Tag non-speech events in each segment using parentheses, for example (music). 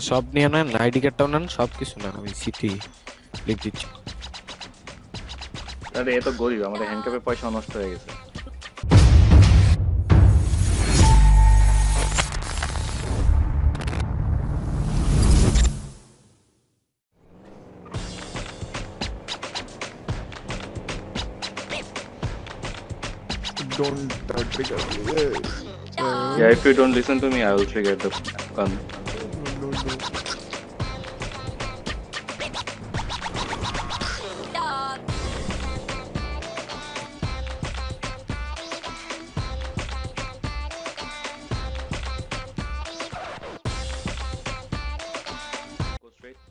সব নিয়ে নেন আইডি কার্ডটাও নেন সব কিছু নেন আমি সিটি লিখ দিচ্ছি আরে এ তো গরিব আমাদের হ্যান্ডকাপের পয়সা নষ্ট হয়ে গেছে Don't uh, trigger me. Yes. Uh, Yeah, if you don't listen to me, I will trigger the gun.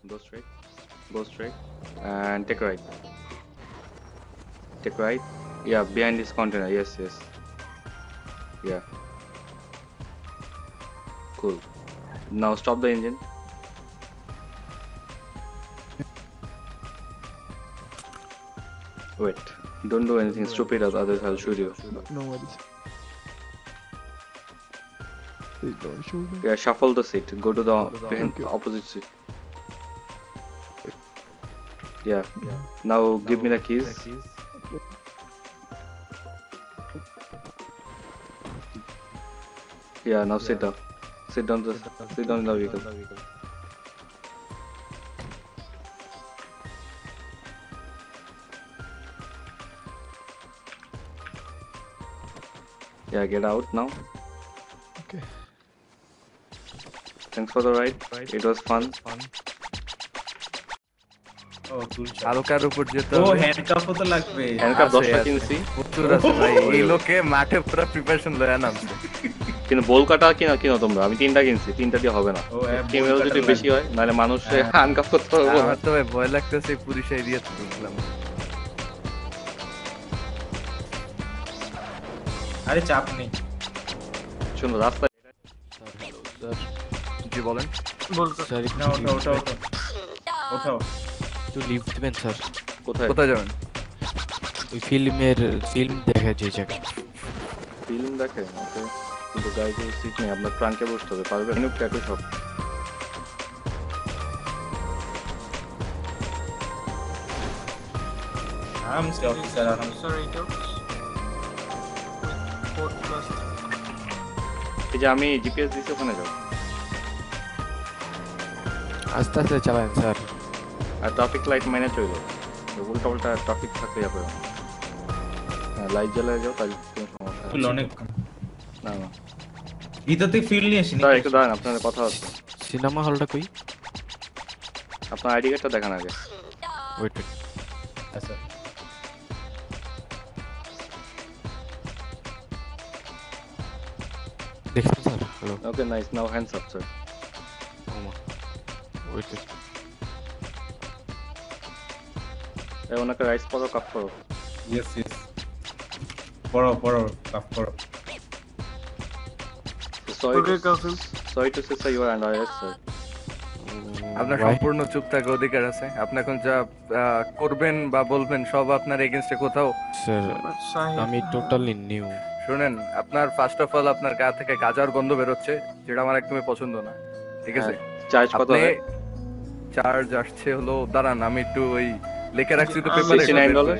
Go straight, go straight, and take right. Take right. Yeah, behind this container. Yes, yes. Yeah. Cool. Now stop the engine. Wait. Don't do anything stupid, otherwise I'll shoot you. No worries. Please don't shoot me. Yeah, shuffle the seat. Go to the Okay. opposite seat. Yeah. yeah. Now, now give me the keys. The keys. Yeah, now yeah. sit down. Sit down, The sit down in the vehicle. Yeah, get out now. Okay. Thanks for the ride. It was fun. It was fun. হালকার উপর যেতে ও হবে তো লাগবে। Handcuff আছে, দশটা আছে। কিনছি প্রচুর আছে ভাই। (laughs) এই লোকে মাঠে পুরো প্রিপারেশন লয়ে নামছে। কিন্তু বোল কাটা কিনা কিনো তোমরা? আমি তিনটা কিনছি। তিনটা দিয়ে হবে না। ও হ্যাঁ, যদি বেশি হয় নাহলে মানুষ হ্যাঁ। হ্যান্ডকাপ করতে পারব আমার তো ভাই ভয় লাগতেছে পুলিশ এরিয়া বুঝলাম আরে চাপ নেই। শুনো স্যার জি বলেন। স্যার না ওঠো ওঠো ওঠো। ওঠো। একটু লিভ দিবেন স্যার কোথায়? কোথায় যাবেন? ওই ফিল্মের ফিল্ম দেখা যে জায়গায়। ফিল্ম দেখে? ওকে। কিন্তু গাড়িতে সিট নেই আপনার ট্রাঙ্কে বসতে হবে পারবেন এনুক ট্যাটু সব। এই যে আমি জিপিএস দিছি ওখানে যাও। আস্তে আস্তে চালান স্যার আর ট্রাফিক লাইট মেনে চলো উল্টা উল্টা ট্রাফিক থাকতে যাবে হ্যাঁ লাইট জ্বালায় যাও তাই কোনো সমস্যা ফুল নেই। অনেক না না ভিতর থেকে ফিল নিয়ে আসি স্যার একটু দাঁড়ান আপনার কথা আছে সিনেমা হলটা কই আপনার আইডি কার্ডটা দেখান আগে ওয়েট আচ্ছা দেখছেন sir hello okay nice now hands up sir wait ওনাকে রাইস করো কাপ করো ইয়েস ইয়েস পড়ো পড়ো কাপ করো sorry sorry to say you are under arrest sir আপনার সম্পূর্ণ চুপ থাকার অধিকার আছে। আপনি এখন যা করবেন বা বলবেন সব আপনার এগেনস্টে কোথাও। স্যার আমি টোটালি নিউ শুনেন আপনার ফার্স্ট অফ অল আপনার গা থেকে গাজার গন্ধ বেরোচ্ছে যেটা আমার একদমই পছন্দ না। ঠিক আছে? চার্জ কত আপনি চার্জ আসছে হলো দাঁড়ান আমি একটু ওই লিখে রাখছি তো পেপারে 69 dollar?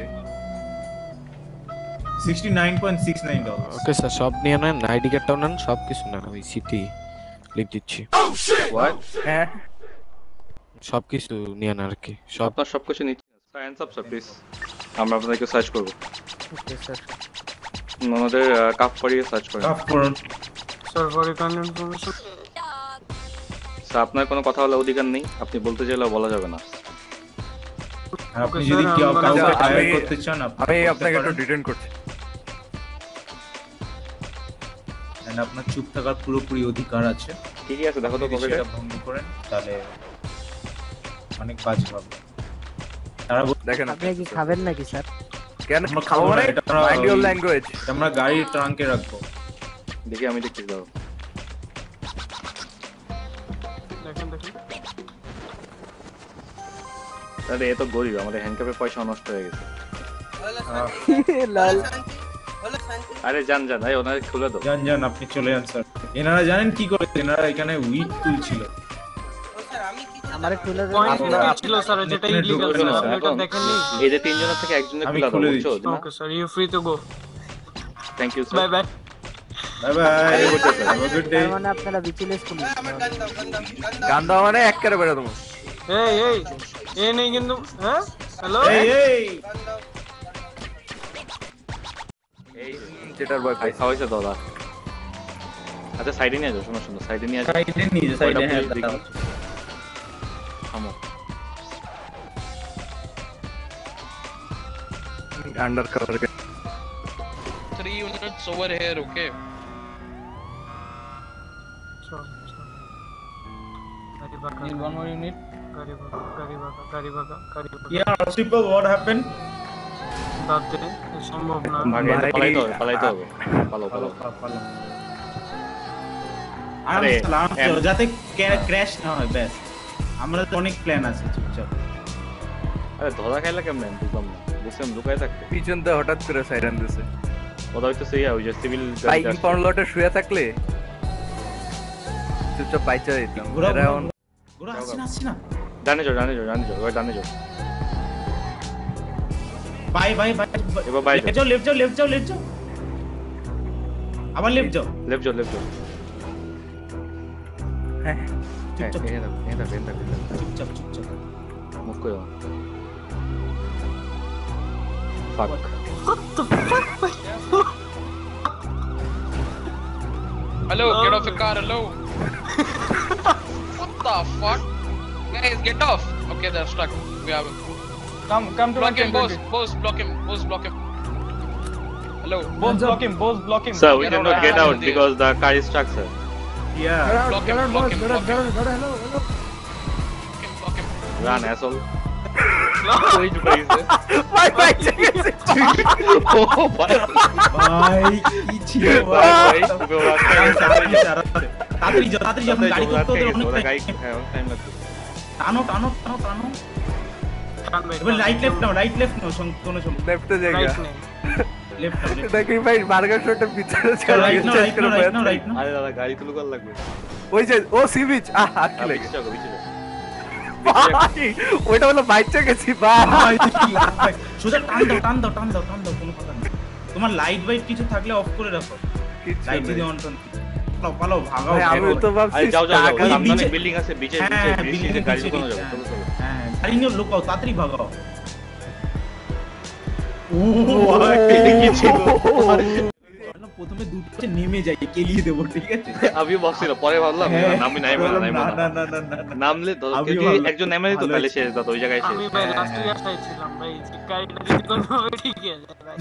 Sixty nine point six nine dollar okay sir সব নিয়ে নেন আইডি কার্ডটাও নেন সব কিছু নেন আমি সিটি লিখ দিচ্ছি। হোয়াট হ্যাঁ। সব কিছু নিয়ে নেন আর কি সব। আপনার সব কিছু নিচ্ছি। Sir hands up sir please আমরা আপনাদেরকে সার্চ করব। আমাদের কাপ করিয়ে সার্চ করেন। কাপ করুন। স্যার আপনার কোনো কথা বলার অধিকার নেই আপনি বলতে চাইলেও বলা যাবে না। আপনি যদি কেউ কাউকে হায়ার করতে চান আপনি আমি আপনাকে একটু ডিটেন করছি। And আপনার চুপ থাকার পুরোপুরি অধিকার আছে। ঠিকই আছে দেখো তো পকেটে সেটা ভঙ্গ করেন তাহলে অনেক বাজে হবে তারা দেখেন আপনি কি খাবেন নাকি স্যার? কেন? আমরা খাব না, মানে এটা মাইন্ড ইওর ল্যাঙ্গুয়েজ আমরা গাড়ির ট্রাঙ্কে রাখব। দেখি আমি দেখছি দাও আরে এ তো গরিব আমাদের হ্যান্ডকাপের পয়সা নষ্ট হয়ে গেছে। (laughs) লাল। আরে যান যান ভাই ওনাকে খুলে দাও। যান যান আপনি চলে যান স্যার। এনারা জানেন কি করে এনারা এখানে উইট তুলছিল। আমারে খুলে পয়েন্ট আপনার- ছিল স্যার যেটা ইলিগাল স্যার। ওটা দেখেননি? এই যে তিনজনের থেকে একজনের খুলে দাও খুলে বুঝছ? দিচ্ছি। Okay sir you free to go thank you bye sir bye bye bye have good day মানে আপনারা বিচিলেস পুলিশ গান দেওয়া মানে এক করে বেরো তোমার। এই এই। এ নেই কিন্তু হ্যাঁ হ্যালো এই এই এই যেটার ভয় খাই পাইছি খাওয়াইছে দাদা আচ্ছা সাইডে নিয়ে যাও শোনো শোনো সাইডে নিয়ে যাও সাইডে নিয়ে যা সাইডে ওইটা হ্যাঁ please দাঁড়াও। থামো under cover three units over here, okay? চল চল গাড়ি বাঁকা Need one more unit. গাড়ি বাঁকা গাড়ি বাঁকা গাড়ি বাঁকা গাড়ি বাঁকা Yeah, people, what happened? বাদ দে এ সম্ভব না পালাইতে হবে পালাইতে হবে। পালো পালো আরে আরে, এম- যাতে ক্র্যাশ না হয় ব্যাস। আমরা তো অনেক প্ল্যান আছে চুপচাপ। আরে ধরা খাইলা কেমনে? বুঝলাম না। বুঝলাম লুকায় থাকতে। পিছন দিয়ে হঠাৎ করে সাইরেন দিছে। কথা হইতেছে ইয়া ওই যে সিভিল লটে শুয়ে থাকলে চুপচাপ বাইচা দিতাম ঘোরা, এরা ঘোরা, এখন ওরা আসছে না আসছে না। ডানে যাও ডানে যাও ডানে যাও এবার ডানে যাও বাই বাই বাই এবার বাই লেফট যাও লেফট যাও লেফট যাও লেফট যাও আবার লেফট যাও লেফট যাও লেফট যাও হ্যাঁ চুপচাপ এখানে দাও এখানে দাও এখানে দাও চুপচাপ চুপচাপ মুভ করে দাও ফাক Hello, get off the car, hello. what the fuck? get off! Okay, they're stuck. We have him. Come, come to block him, boss, boss, block him, boss, block him. Hello. Boss, block him, boss, block him. Sir, we get cannot out. get out because the car is stuck, sir. Yeah. Get out, block get him, out, block boss, him, block get out, get out, hello, hello. Block him, block him. Run, asshole. कोई चुका इसे भाई भाई check से ओ भाई भाई इची भाई भाई तातरी जा तातरी जा हम गाड़ी को तो हम टाइम लगता है টানো টানো টানো টানো। এবার রাইট লেফট নাও রাইট লেফট নাও কোনো সময় লেফটে জায়গা। নাও। ভাই বার্গার পিছনে চলে গেছে আরে দাদা গাড়ি তুলু কর লাগবে। ওই যে ও সি বিচ আহ লাগে? ভাই ওইটা হলো বাইচা গেছি ভাই। সোজা টান দাও টান দাও টান দাও টান দাও কোনো কথা নেই। তোমার লাইট বাইট কিছু থাকলে অফ করে রাখো। লাইট যদি অন টন পালাও পালাও ভাগাও আমি তো ভাবছি যাও যাও সামনে বিল্ডিং আছে বিচে হ্যাঁ, বিচে হ্যাঁ, বিচে building গাড়ি ঢুকানো যাবে চলো চলো। হ্যাঁ গাড়ি নিয়ে লুকাও তাড়াতাড়ি ভাগাও। প্রথমে দুটো নেমে যাই কেলিয়ে দেবো ঠিক আছে? আমি ভাবছিলাম পরে ভাবলাম হ্যাঁ, নামি নাই না। না না না না না। নামলে একজন নেমে ভালো তাহলে শেষ দাদা ওই জায়গায় শেষ। আমি ভাই লাস্ট। ইয়ারটাই ভাই যে গাড়িটা যদি (laughs) ঠিক আছে ভাই।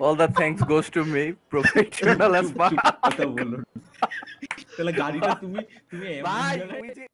all the thanks goes to me professional as চুপ কথা বলো তাহলে গাড়িটা তুমি তুমি এমন ভাই জায়গায়- তুমি যে